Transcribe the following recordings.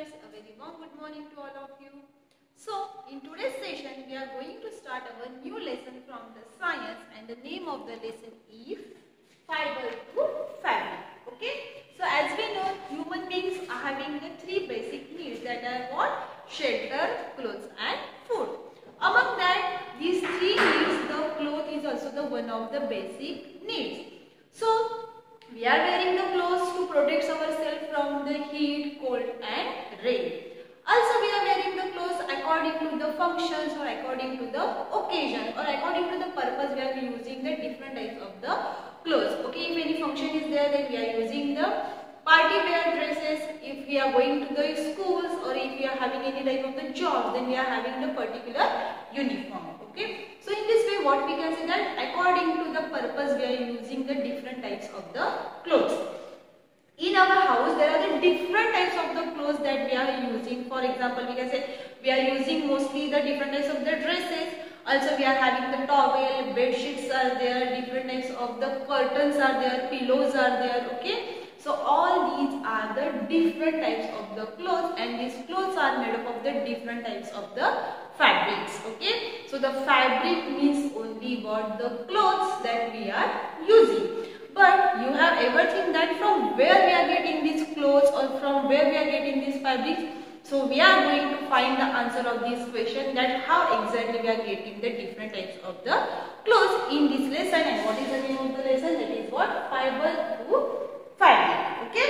a very warm good morning to all of you. So, in today's session, we are going to start our new lesson from the science and the name of the lesson is fiber to fabric. Okay. So, as we know, human beings are having the three basic needs that are what? Shelter, clothes and food. Among that, these three needs, the cloth is also the one of the basic needs. So, we are wearing the clothes protect ourselves from the heat, cold and rain. Also we are wearing the clothes according to the functions or according to the occasion or according to the purpose we are using the different types of the clothes. Okay, if any function is there then we are using the party wear dresses. If we are going to the schools or if we are having any type of the job then we are having the particular uniform. Okay. So in this way what we can say that according to the purpose we are using the different types of the clothes. In our house there are the different types of the clothes that we are using. For example we can say we are using mostly the different types of the dresses. Also we are having the towel, bed sheets are there, different types of the curtains are there, pillows are there. Okay. So all these are the different types of the clothes and these clothes are made up of the different types of the fabrics. Okay. So the fabric means only what the clothes that we are using. But you have ever think that from where we are getting these clothes or from where we are getting these fabrics? So we are going to find the answer of this question that how exactly we are getting the different types of the clothes in this lesson and what is the name of the lesson that is what fiber to fabric. Okay.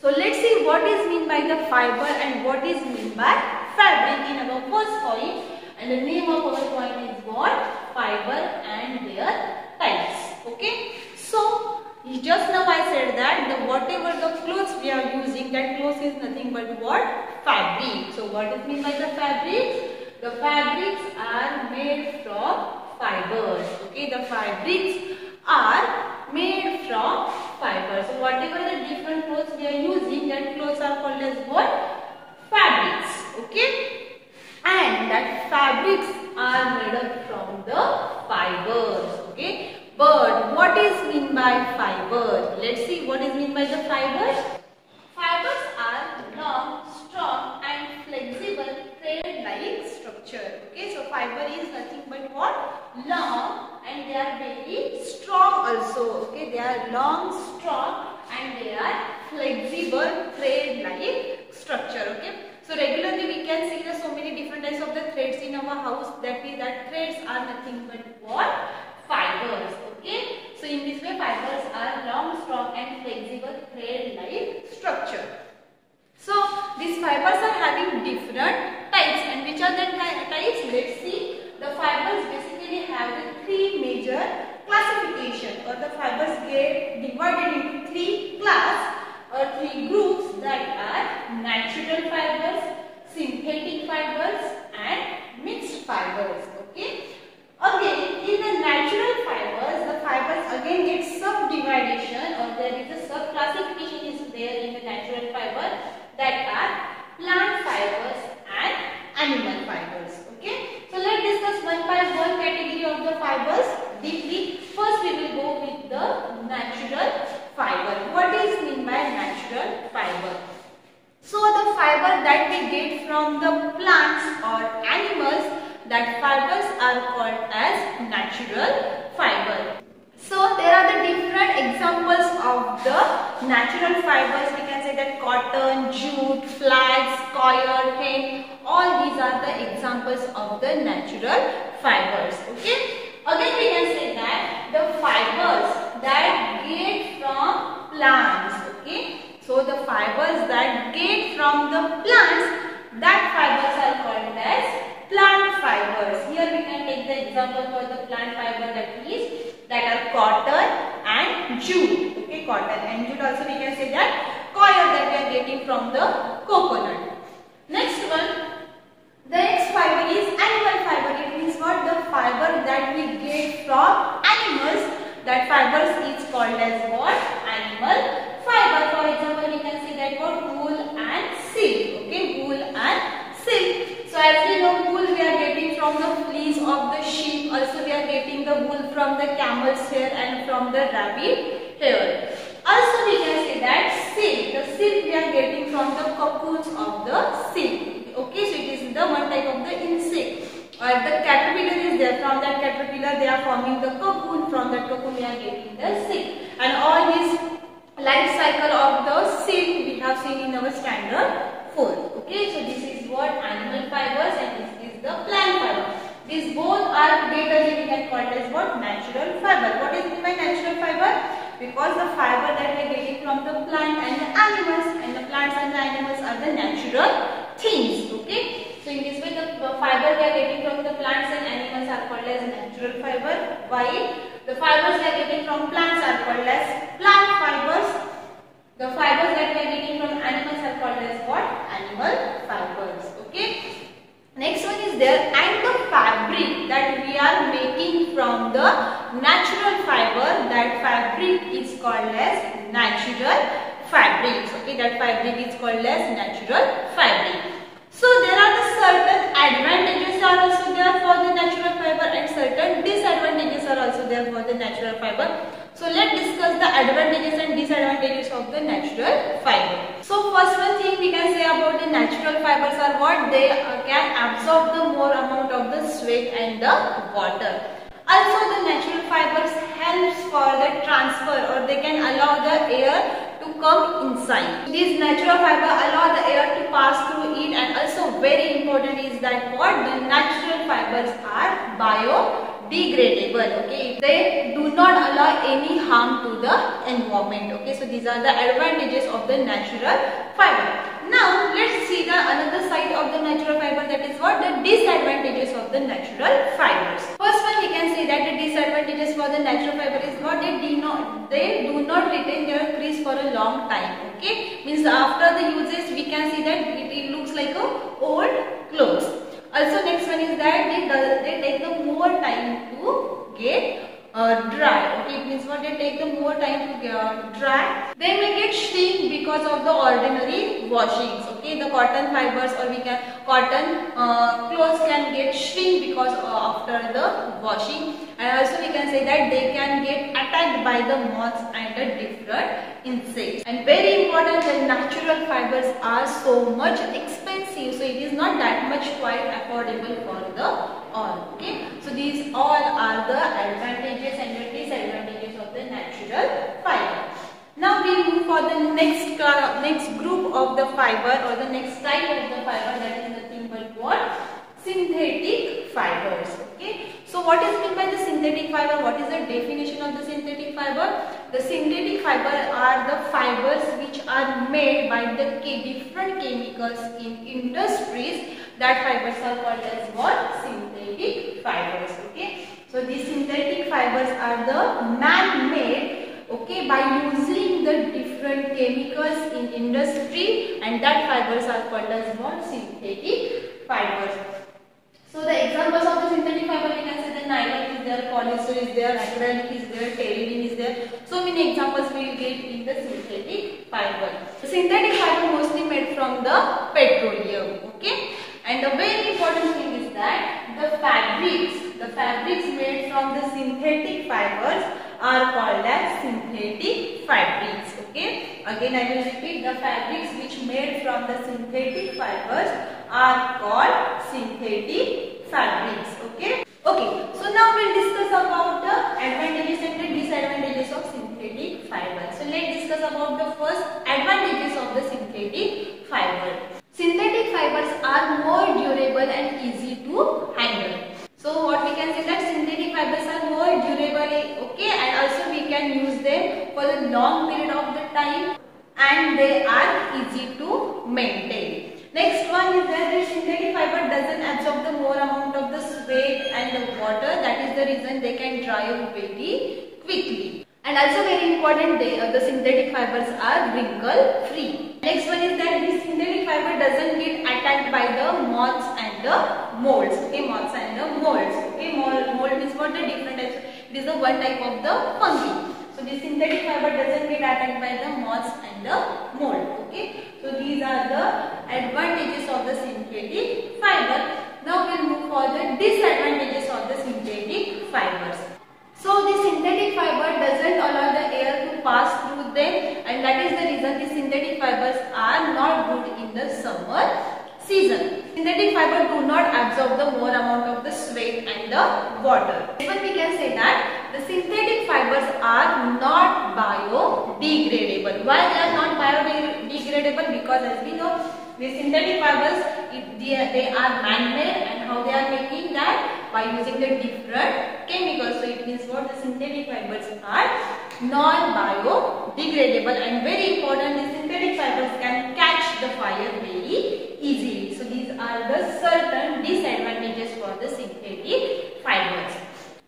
So let's see what is mean by the fiber and what is mean by fabric in our first point. And the name of our point is what? Fiber and their types. Okay. So just now I said that the whatever the clothes we are using that clothes is nothing but what? Fabric. So what is mean by the fabric? The fabrics are made from fibers. Okay. The fabrics are made from fibers. So whatever the different clothes we are using, that clothes are called as what? Fabrics. Okay. And that fabrics are made up from the fibers. Okay. But what is mean by fiber? Let's see what is mean by the fibers. Fibers are long, strong and flexible thread-like structure. Okay, so fiber is nothing but what? Long and they are very strong also. Okay, they are long, strong and they are flexible thread-like structure. Okay. So regularly we can see the so many different types of the threads in our house. That is that threads are nothing but what? Fibers. Okay. So in this way fibers are long, strong and flexible thread-like structure. So these fibers are having different types and which are the types? Let's see. The fibers basically have the three major classification or the fibers get divided into three class or three groups that are natural fibers, synthetic fibers and mixed fibers. Okay. Again, in the natural fibers, the fibers again get subdivision or there is a sub-classification is there in the natural fiber that are plant fibers and animal fibers. Okay. So, let's discuss one by one category of the fibers deeply. First, we will go with the natural fiber. What is mean by natural fiber? So, the fiber that we get from the plants or animals that fibers are called as natural fiber. So there are the different examples of the natural fibers. We can say that cotton, jute, flax, coir, hemp. All these are the examples of the natural fibers. Okay. Again we can say that the fibers that get from plants. Okay. So the fibers that get from the plants that fibers are called as plant fibers. Here we can take the example for the plant fiber that is that are cotton and jute. Okay, cotton and jute also we can say that coir that we are getting from the coconut. Next one, the next fiber is animal fiber. It means what the fiber that we get from animals. That fibers is called as what? Animal fiber. For example, we can say that what wool and silk. Okay, wool and silk. So as we know wool we are getting from the fleece of the sheep. Also we are getting the wool from the camel's hair and from the rabbit hair. Also we can say that silk. The silk we are getting from the cocoons of the silk. Okay, so it is the one type of the insect. Or the caterpillar is there. From that caterpillar they are forming the cocoon. From that cocoon we are getting the silk. And all these life cycle of the silk we have seen in our standard 4. Okay, so this is what animal fibers and this is the plant fiber. These both are together we can call as what? Natural fiber. What is mean by natural fiber? because the fiber that we are getting from the plant and the animals and the plants and the animals are the natural things okay? So in this way the fiber we are getting from the plants and animals are called as natural fiber. While the fibers we are getting from plants are called as plant fibers. The fibers that we are getting from animals are called as what? Animal fibers okay? Next one is there that we are making from the natural fiber that fabric is called as natural fabric. Okay that fabric is called as natural fabric. So there are the certain advantages are also there for the natural fiber and certain disadvantages are also there for the natural fiber. So let's discuss the advantages and disadvantages of the natural fiber. So first one thing we can say about the natural fibers are what they uh, can absorb the more amount of the sweat and the water. Also the natural fibers helps for the transfer or they can allow the air come inside. These natural fiber allow the air to pass through it and also very important is that what the natural fibers are biodegradable okay? They do not allow any harm to the environment okay? So these are the advantages of the natural fiber now let's see the another side of the natural fiber that is what the disadvantages of the natural fibers. First one we can say that the disadvantages for the natural fiber is what they do not they do not retain their crease for a long time. Okay, means after the uses we can see that it, it looks like a old clothes. Also next one is that they, they take the more time to get uh, dry. Okay, it means what they take the more time to uh, dry. They may get shrink because of the ordinary washings. Okay, the cotton fibers or we can cotton uh, clothes can get shrink because uh, after the washing. And also we can say that they can get attacked by the moths and the different insects. And very important, the natural fibers are so much expensive, so it is not that much quite affordable for the all. Okay, so these all are the advantages and the disadvantages of the natural fiber. Now we move for the next uh, next group of the fiber or the next type of the fiber that is nothing but what synthetic fibers. Okay. So what is meant by the synthetic fiber? What is the definition of the synthetic fiber? The synthetic fiber are the fibers which are made by the different chemicals in industries. That fibers are called as what? Synthetic fibers. Okay. So these synthetic fibers are the man-made okay by using the different chemicals in industry and that fibers are called as what synthetic fibers so the examples of the synthetic fiber we can say the nylon is there polyester is there acrylic is there terylene is there so many examples we will get in the synthetic fiber the synthetic fiber mostly made from the petroleum okay and the very important thing is that fabrics the fabrics made from the synthetic fibers are called as synthetic fabrics. Okay. Again I will repeat the fabrics which made from the synthetic fibers are called synthetic fabrics. Okay. Okay. So now we'll discuss about the advantages and the disadvantages of synthetic fibers. So let's discuss about the first advantages of the synthetic fiber. Synthetic fibers are more durable and easy to handle. So what we can say that synthetic fibers are more durable okay and also we can use them for a long period of the time and they are easy to maintain. Next one is that the synthetic fiber doesn't absorb the more amount of the sweat and the water that is reason they can dry up very quickly. And also very important, they, uh, the synthetic fibers are wrinkle free. Next one is that the synthetic fiber doesn't get attacked by the moths and the molds. Okay, moths and the molds. Okay, mold, mold is what the different types. It is the one type of the fungi. So the synthetic fiber doesn't get attacked by the moths and the mold. Okay. So these are the advantages of the synthetic fiber. Now we'll move for the disadvantages of the synthetic fibers. So the synthetic fiber doesn't allow the air to pass through them and that is the reason the synthetic fibers are not good in the summer season. Synthetic fiber do not absorb the more amount of the sweat and the water. Even we can say that the synthetic fibers are not biodegradable. Why they are not biodegradable? Because as we know the synthetic fibers they, they are man-made and how they are making that by using the different chemicals. So it means what the synthetic fibers are non-biodegradable and very important the synthetic fibers can catch the fire very easily. So these are the certain disadvantages for the synthetic fibers.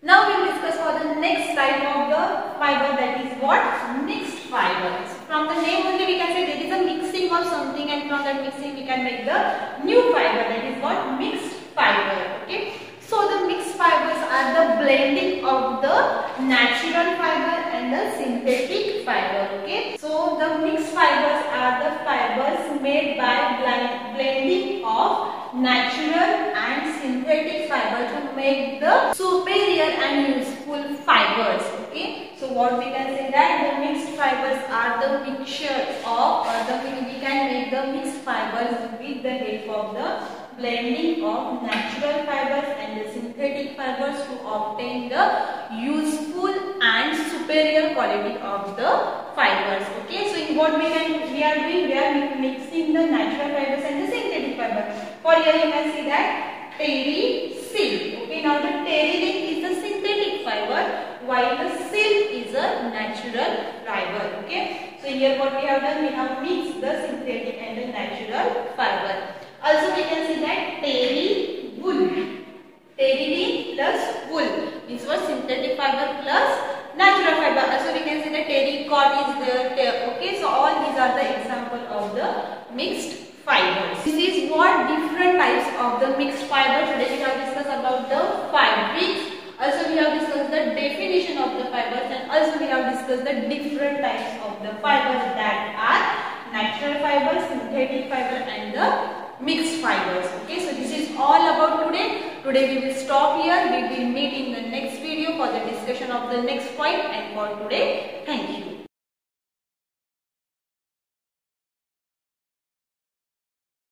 Now we will discuss for the next type of the fiber that is what? Mixed fibers. From the name only we can say there is a mixing of something and from that mixing we can make the new fiber that is what? Mixed fiber. Okay. So the mixed fibers are the blending of the natural fiber and the synthetic fiber. Okay. So the mixed fibers are the fibers made by blending of natural and synthetic fiber to make the superior and useful fibers. Okay. So what we can say that the mixed fibers are the mixture of or the we can make the mixed fibers with the help of the blending of natural fibers and the synthetic fibers to obtain the useful and superior quality of the fibers. Okay, so in what we can we are doing we are mixing the natural fibers and the synthetic fiber. For here you can see that terry silk. Okay, now the terry is the synthetic fiber while the silk is a natural fiber. Okay, so here what we have done we have mixed the synthetic and the natural fiber. Also we can see that terry wool. Terry plus wool means what synthetic fiber plus natural fiber. Also we can see the terrycot is there. Okay, so all these are the example of the mixed fibers. This is what different types of the mixed fiber. Today we have discussed about the fabrics. Also we have discussed the definition of the fibers and also discussed the different types of the fibers that are natural fibers, synthetic fiber and the mixed fibers. Okay so this is all about today. Today we will stop here. We will meet in the next video for the discussion of the next point and for today. Thank you